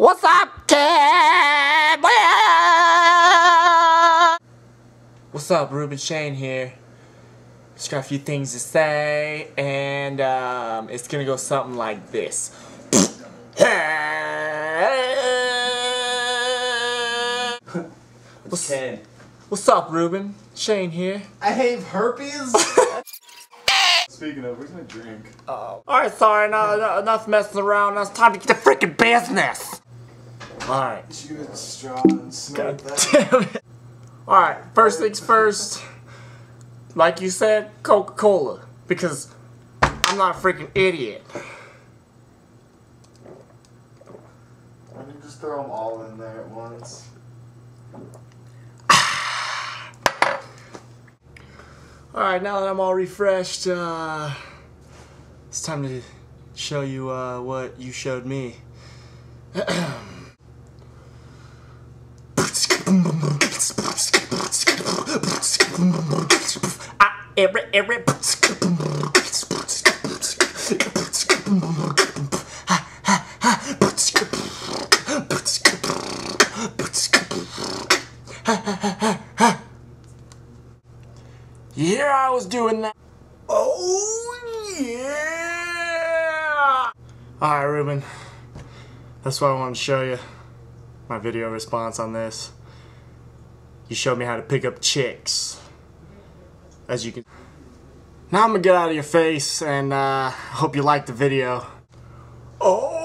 up, kid? What's up, Ruben Shane here. Just got a few things to say, and um, it's gonna go something like this. What's Ken? What's up, Ruben? Shane here. I have herpes. Speaking of, where's my drink? Oh. Alright, sorry, no, no, enough messing around. Now it's time to get to freaking business. Alright. You get a straw and snort that. Damn it. Alright, first things first. Like you said, Coca Cola. Because I'm not a freaking idiot. Why don't you just throw them all in there at once? Alright, now that I'm all refreshed, uh, it's time to show you uh, what you showed me. Ah, every, every. Yeah, I was doing that. Oh, yeah! Alright, Ruben. That's what I wanted to show you. My video response on this. You showed me how to pick up chicks. As you can. Now I'm gonna get out of your face and uh, hope you liked the video. Oh!